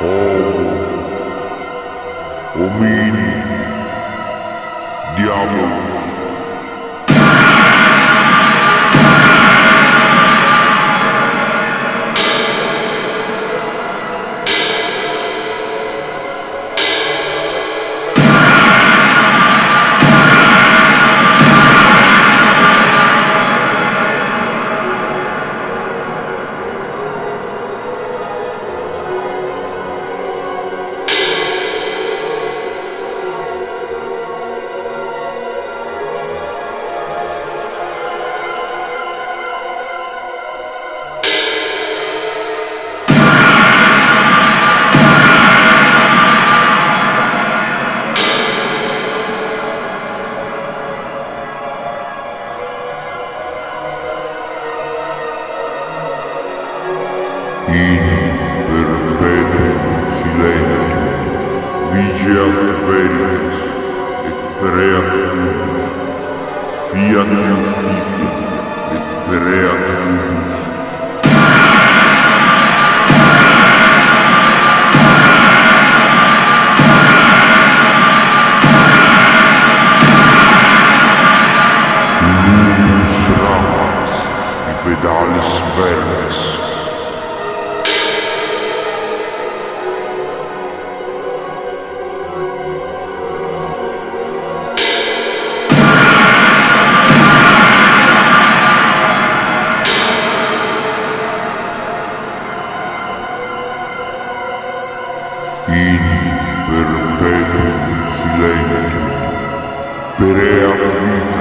Homo, omini, diavolo. Ini verbene silentio, vigiam veritas, et pereat lupus, fiat justitia, et pereat lupus, in perpetuum silentum perea vita.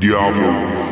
Diablo.